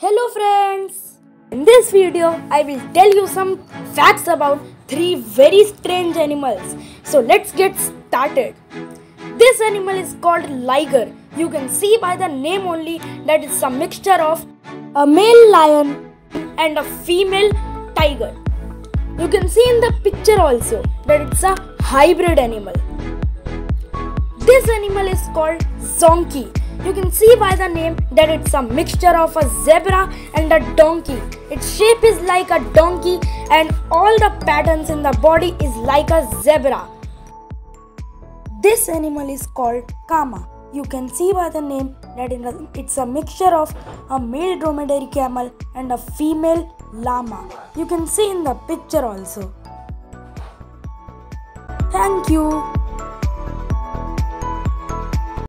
Hello friends! In this video, I will tell you some facts about three very strange animals. So let's get started. This animal is called liger. You can see by the name only that it's a mixture of a male lion and a female tiger. You can see in the picture also that it's a hybrid animal. This animal is called Zonkey. You can see by the name that it's a mixture of a zebra and a donkey. Its shape is like a donkey and all the patterns in the body is like a zebra. This animal is called Cama. You can see by the name that it's a mixture of a male dromedary camel and a female llama. You can see in the picture also. Thank you.